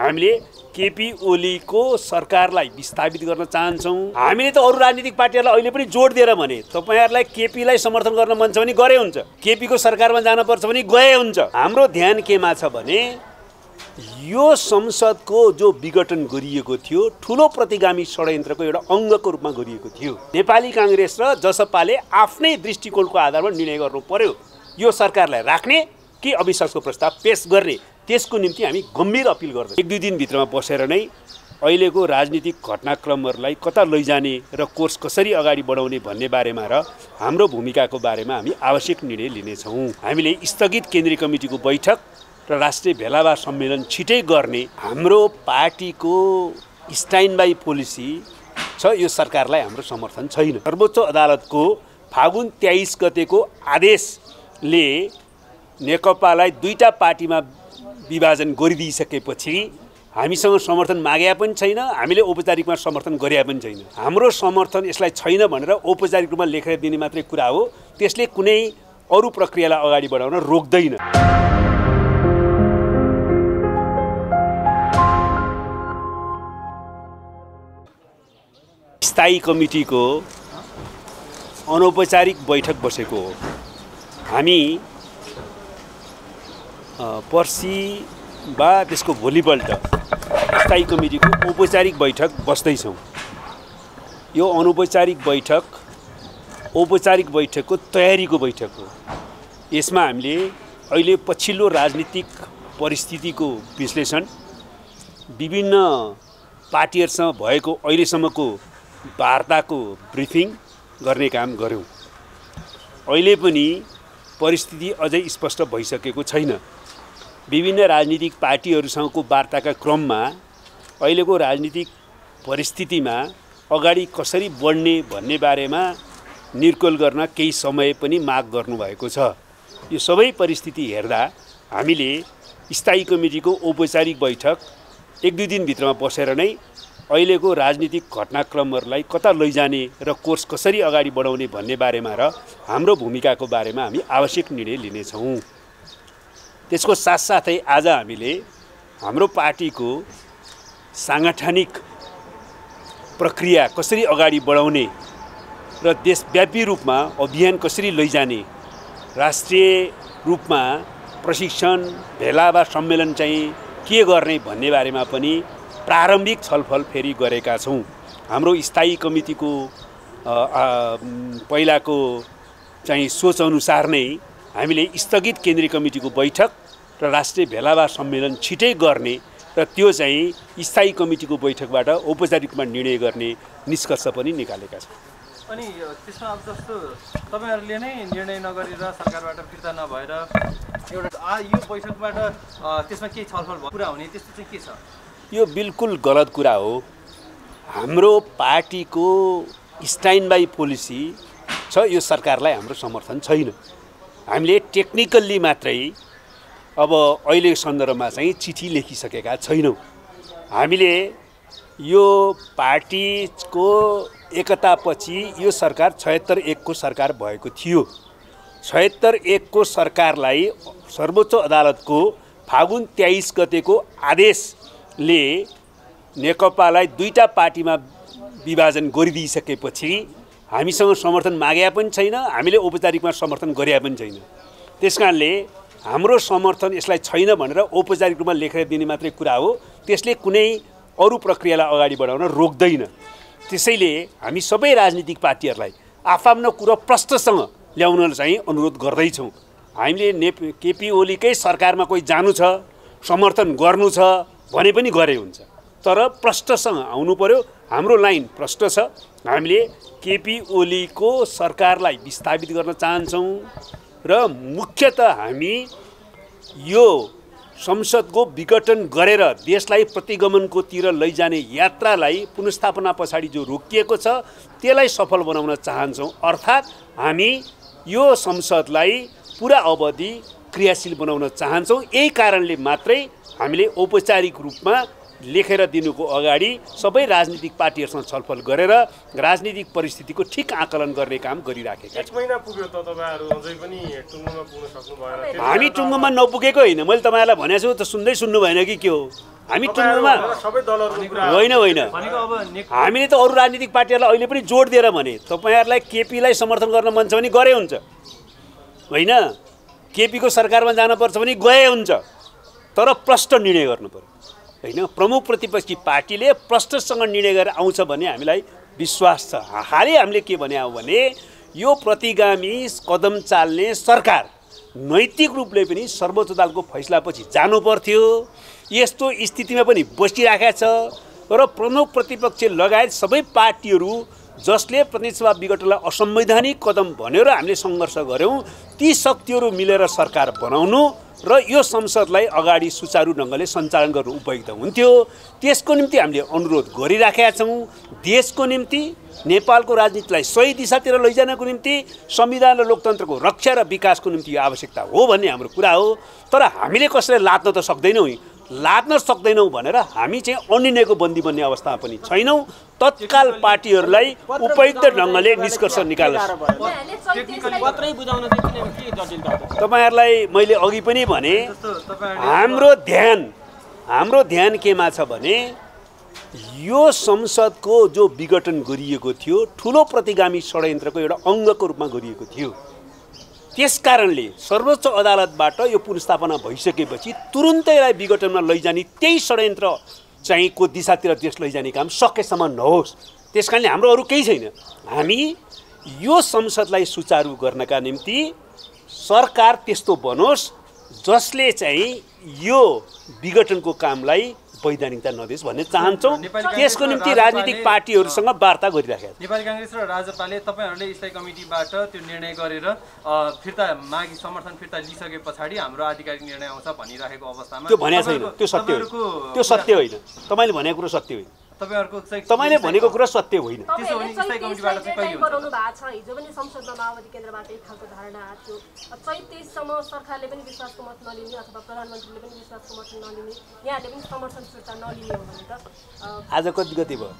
हामीले केपी ओलीको सरकारलाई विस्थापित गर्न चाहन्छौँ। हामीले त अरू राजनीतिक पार्टीहरूलाई अहिले पनि जोड दिएर भने तपाईँहरूलाई केपीलाई समर्थन गर्न मन छ भने गरे हुन्छ। केपीको सरकारमा जानुपर्छ भने गए हुन्छ। हाम्रो ध्यान केमा छ भने यो संसदको जो विघटन गरिएको थियो ठुलो प्रतिगामी षड्यन्त्रको एउटा अङ्गको रूपमा गरिएको थियो। नेपाली काङ्ग्रेस र जसपाले आफ्नै दृष्टिकोणको आधारमा निर्णय गर्नु पर्यो। यो सरकारलाई राख्ने कि अविश्वासको प्रस्ताव पेस गर्ने? त्यसको निम्ति हामी गम्भीर अपिल गर्छौँ एक दुई दिनभित्रमा बसेर नै अहिलेको राजनीतिक घटनाक्रमहरूलाई कता लैजाने र कोर्स कसरी अगाडि बढाउने भन्ने बारेमा र हाम्रो भूमिकाको बारेमा हामी आवश्यक निर्णय लिनेछौँ। हामीले स्थगित केन्द्रीय कमिटीको बैठक र राष्ट्रिय भेलावा सम्मेलन छिटै गर्ने हाम्रो पार्टीको स्टाइन बाई पोलिसी छ यो सरकारलाई हाम्रो समर्थन छैन। सर्वोच्च अदालतको फागुन तेइस गतेको आदेशले नेकपालाई दुईवटा पार्टीमा विभाजन गरिदिइसकेपछि हामीसँग समर्थन मागे पनि छैन हामीले औपचारिकमा समर्थन गरे पनि छैन। हाम्रो समर्थन यसलाई छैन भनेर औपचारिक रूपमा लेखेर दिने मात्रै कुरा हो। त्यसले कुनै अरू प्रक्रियालाई अगाडि बढाउन रोक्दैन। स्थायी कमिटीको अनौपचारिक बैठक बसेको हो। हामी पर्सि वा त्यसको भोलिपल्ट स्थायी कमिटीको औपचारिक बैठक बस्दैछौँ। यो अनौपचारिक बैठक औपचारिक बैठकको तयारीको बैठक हो। यसमा हामीले अहिले पछिल्लो राजनीतिक परिस्थितिको विश्लेषण विभिन्न पार्टीहरूसँग भएको अहिलेसम्मको वार्ताको ब्रिफिङ गर्ने काम गऱ्यौँ। अहिले पनि परिस्थिति अझै स्पष्ट भइसकेको छैन। विभिन्न राजनीतिक पार्टीहरूसँगको वार्ताका क्रममा अहिलेको राजनीतिक परिस्थितिमा अगाडि कसरी बढ्ने भन्ने बारेमा निर्कोल गर्न केही समय पनि माग गर्नुभएको छ। यो सबै परिस्थिति हेर्दा हामीले स्थायी कमिटीको औपचारिक बैठक एक दुई दिनभित्रमा बसेर नै अहिलेको राजनीतिक घटनाक्रमहरूलाई कता लैजाने र कोर्स कसरी अगाडि बढाउने भन्ने बारेमा र हाम्रो भूमिकाको बारेमा हामी आवश्यक निर्णय लिनेछौँ। त्यसको साथसाथै आज हामीले हाम्रो पार्टीको साङ्गठनिक प्रक्रिया कसरी अगाडि बढाउने र देशव्यापी रूपमा अभियान कसरी लैजाने राष्ट्रिय रूपमा प्रशिक्षण भेला वा सम्मेलन चाहिँ के गर्ने भन्ने बारेमा पनि प्रारम्भिक छलफल फेरि गरेका छौँ। हाम्रो स्थायी कमिटीको पहिलाको चाहिँ सोचअनुसार नै हामीले स्थगित केन्द्रीय कमिटीको बैठक र राष्ट्रिय भेलावा सम्मेलन छिटै गर्ने र त्यो चाहिँ स्थायी कमिटीको बैठकबाट औपचारिक रूपमा निर्णय गर्ने निष्कर्ष पनि निकालेका छौँ अनि त्यसमा अब जस्तो तपाईँहरूले नै निर्णय नगरेर सरकारबाट फिर्ता नभएर एउटा यो बैठकबाट त्यसमा केही छलफल पुरा हुने त्यस्तो चाहिँ के छ? यो बिल्कुल गलत कुरा हो। हाम्रो पार्टीको स्टाइन बाई पोलिसी छ यो सरकारलाई हाम्रो समर्थन छैन। हामीले टेक्निकल्ली मात्रै अब अहिलेको सन्दर्भमा चाहिँ चिठी लेखिसकेका छैनौँ। हामीले यो पार्टीको एकतापछि यो सरकार छयत्तर एकको सरकार भएको थियो। छयत्तर एकको सरकारलाई सर्वोच्च अदालतको फागुन तेइस गतेको आदेशले नेकपालाई दुईवटा पार्टीमा विभाजन गरिदिइसकेपछि हामीसँग समर्थन मागे पनि छैन हामीले औपचारिकमा समर्थन गरे पनि छैन। त्यस कारणले हाम्रो समर्थन यसलाई छैन भनेर औपचारिक रूपमा लेखेर दिने मात्रै कुरा हो। त्यसले कुनै अरू प्रक्रियालाई अगाडि बढाउन रोक्दैन। त्यसैले हामी सबै राजनीतिक पार्टीहरूलाई आफआफ्नो कुरो प्रष्टसँग ल्याउन चाहिँ अनुरोध गर्दैछौँ। हामीले ने केपी ओलीकै सरकारमा कोही जानु छ समर्थन गर्नु छ भने पनि गरे हुन्छ। तर प्रष्टसँग आउनु पर्यो हाम्रो लाइन प्रष्ट छ। हामीले केपी ओलीको सरकारलाई विस्थापित गर्न चाहन्छौँ र मुख्यत हामी यो संसदको विघटन गरेर देशलाई प्रतिगमनकोतिर लैजाने यात्रालाई पुनस्थापना पछाडि जो रोकिएको छ त्यसलाई सफल बनाउन चाहन्छौँ। अर्थात् हामी यो संसदलाई पुरा अवधि क्रियाशील बनाउन चाहन्छौँ। यही कारणले मात्रै हामीले औपचारिक रूपमा लेखेर दिनुको अगाडि सबै राजनीतिक पार्टीहरूसँग छलफल गरेर राजनीतिक परिस्थितिको ठिक आकलन गर्ने काम गरिराखेका एक महिना पुग्यो त तपाईँहरू अझै पनि टुङ्गोमा पुग्न सक्नु भएन छौँ हामी टुङ्गोमा नपुगेको होइन। मैले तपाईँहरूलाई भनेको छु त सुन्दै सुन्नु भएन कि के हो? हामी टुङ्गोमा होइन होइन। भनेको अब ने हामीले त अरू राजनीतिक पार्टीहरूलाई अहिले पनि जोड दिएर भने तपाईँहरूलाई केपीलाई समर्थन गर्न मन छ भने गरे हुन्छ। होइन? केपीको सरकारमा जानुपर्छ भने गए हुन्छ। तर प्रष्ट निर्णय गर्नु पऱ्यो होइन? प्रमुख प्रतिपक्षी पार्टीले प्रष्टसँग निर्णय गरेर आउँछ भन्ने हामीलाई विश्वास छ। हालै हामीले के भने हो भने यो प्रतिगामी कदम चाल्ने सरकार नैतिक रूपले पनि सर्वोच्च अदालतको फैसलापछि जानु पर्थ्यो यस्तो स्थितिमा पनि बसिरहेका छ र प्रमुख प्रतिपक्ष लगायत सबै पार्टीहरू जसले प्रतिनिधिसभा विघटनलाई असंवैधानिक कदम भनेर हामीले सङ्घर्ष गऱ्यौँ ती शक्तिहरू मिलेर सरकार बनाउनु र यो संसदलाई अगाडि सुचारू ढङ्गले सञ्चालन गर्नु उपयुक्त हुन्थ्यो। त्यसको निम्ति हामीले अनुरोध गरिराखेका छौँ। देशको निम्ति नेपालको राजनीतिलाई सही दिशातिर लैजानको निम्ति संविधान र लोकतन्त्रको रक्षा र विकासको निम्ति यो आवश्यकता हो भन्ने हाम्रो कुरा हो। तर हामीले कसैलाई लाद्न त सक्दैनौँ। लाद्न सक्दैनौँ भनेर हामी चाहिँ अनिर्णयको बन्दी बन्ने अवस्थामा पनि छैनौँ। तत्काल पार्टीहरूलाई उपयुक्त ढङ्गले निष्कर्ष निकाल्न तपाईँहरूलाई मैले अघि पनि भने हाम्रो ध्यान हाम्रो ध्यान केमा छ भने यो संसदको जो विघटन गरिएको थियो ठुलो प्रतिगामी षड्यन्त्रको एउटा अङ्गको रूपमा गरिएको थियो। त्यस कारणले सर्वोच्च अदालतबाट यो पुनस्थापना भइसकेपछि तुरुन्तै यसलाई विघटनमा लैजाने त्यही षड्यन्त्र चाहिँ को दिशातिर देश लैजाने काम सकेसम्म नहोस्। त्यस कारणले हाम्रो अरू केही छैन। हामी यो संसदलाई सुचारू गर्नका निम्ति सरकार त्यस्तो बनोस् जसले चाहिँ यो विघटनको कामलाई वैधानिकता नदियोस् भन्ने चाहन्छौँ। त्यसको निम्ति राजनीतिक पार्टीहरूसँग वार्ता गरिराखेका छौँ। नेपाली काङ्ग्रेस र राजपाले तपाईँहरूले स्थायी कमिटीबाट त्यो निर्णय गरेर फिर्ता मागी समर्थन फिर्ता लिइसके पछाडि हाम्रो आधिकारिक निर्णय आउँछ भनिराखेको अवस्थामा। त्यो भनेको छैन। त्यो सत्य होइन त्यो सत्य होइन। तपाईँले भनेको कुरो सत्य होइन। तपाईँले भनेको कुरा सत्य होइन। त्यसो भने स्थायी कमिटीबाट चाहिँ कहिले हुन्छ? हिजो पनि संसदमा माओवादी केन्द्रबाट एक खालको धारणा आएको थियो। चैत तेइससम्म सरकारले पनि विश्वासको मत नलिने अथवा प्रधानमन्त्रीले पनि विश्वासको मत नलिने यहाँहरूले पनि समर्थन फिर्ता नलिने हो भने त आज कति गति भयो?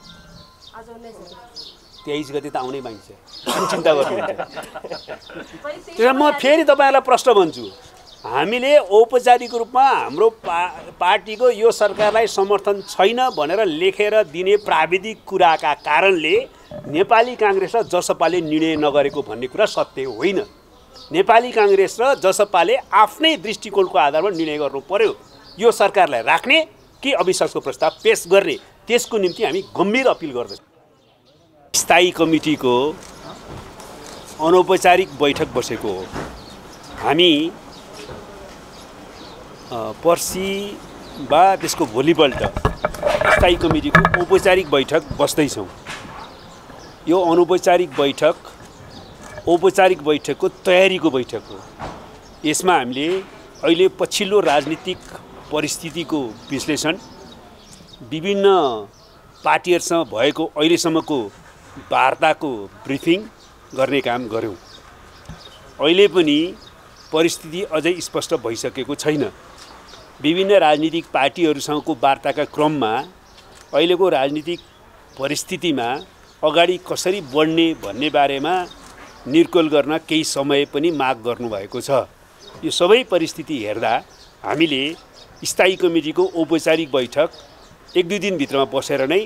आज उन्नाइस गते। तेइस गति त आउनै मान्छ। चिन्ता गर्नुहुन्छ म फेरि तपाईँहरूलाई प्रश्न भन्छु। हामीले औपचारिक रूपमा हाम्रो पा पार्टीको यो सरकारलाई समर्थन छैन भनेर लेखेर दिने प्राविधिक कुराका कारणले नेपाली काङ्ग्रेस र जसपाले निर्णय नगरेको भन्ने कुरा सत्य होइन। नेपाली काङ्ग्रेस र जसपाले आफ्नै दृष्टिकोणको आधारमा निर्णय गर्नु पर्यो। यो सरकारलाई राख्ने कि अविश्वासको प्रस्ताव पेस गर्ने त्यसको निम्ति हामी गम्भीर अपिल गर्दछौँ। स्थायी कमिटीको अनौपचारिक बैठक बसेको हो। हामी पर्सि वा त्यसको भोलिपल्ट स्थायी कमिटीको औपचारिक बैठक बस्दैछौँ। यो अनौपचारिक बैठक औपचारिक बैठकको तयारीको बैठक हो। यसमा हामीले अहिले पछिल्लो राजनीतिक परिस्थितिको विश्लेषण विभिन्न पार्टीहरूसँग भएको अहिलेसम्मको वार्ताको ब्रिफिङ गर्ने काम गऱ्यौँ। अहिले पनि परिस्थिति अझै स्पष्ट भइसकेको छैन। विभिन्न राजनीतिक पार्टीहरूसँगको वार्ताका क्रममा अहिलेको राजनीतिक परिस्थितिमा अगाडि कसरी बढ्ने भन्ने बारेमा निर्कोल गर्न केही समय पनि माग गर्नुभएको छ। यो सबै परिस्थिति हेर्दा हामीले स्थायी कमिटीको औपचारिक बैठक एक दुई दिनभित्रमा बसेर नै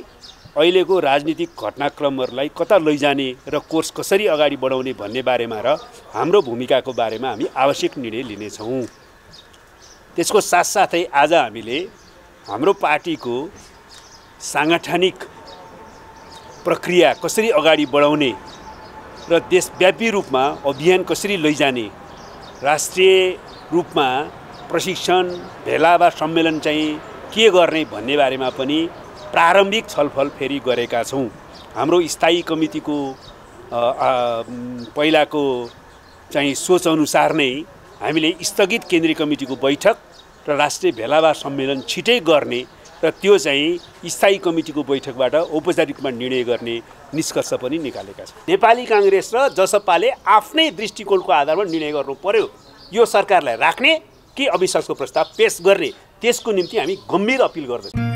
अहिलेको राजनीतिक घटनाक्रमहरूलाई कता लैजाने र कोर्स कसरी अगाडि बढाउने भन्ने बारेमा र हाम्रो भूमिकाको बारेमा हामी आवश्यक निर्णय लिनेछौँ। त्यसको साथसाथै आज हामीले हाम्रो पार्टीको साङ्गठनिक प्रक्रिया कसरी अगाडि बढाउने र देशव्यापी रूपमा अभियान कसरी लैजाने राष्ट्रिय रूपमा प्रशिक्षण भेला वा सम्मेलन चाहिँ के गर्ने भन्ने बारेमा पनि प्रारम्भिक छलफल फेरि गरेका छौँ। हाम्रो स्थायी कमिटीको पहिलाको चाहिँ सोचअनुसार नै हामीले स्थगित केन्द्रीय कमिटीको बैठक र राष्ट्रिय भेला वा सम्मेलन छिटै गर्ने र त्यो चाहिँ स्थायी कमिटीको बैठकबाट औपचारिक रूपमा निर्णय गर्ने निष्कर्ष पनि निकालेका छौँ। नेपाली काङ्ग्रेस र जसपाले आफ्नै दृष्टिकोणको आधारमा निर्णय गर्नु पर्यो यो सरकारलाई राख्ने कि अविश्वासको प्रस्ताव पेस गर्ने त्यसको निम्ति हामी गम्भीर अपिल गर्दछौँ।